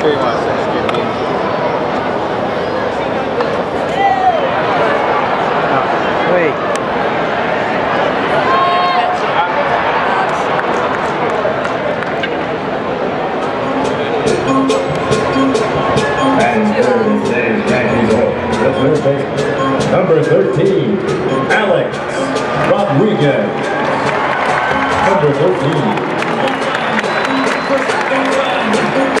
show you why I. Wait. Number 13, Alex Rodriguez. Number 13,